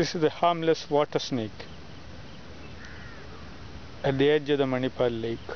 This is a harmless water snake at the edge of the Manipal lake.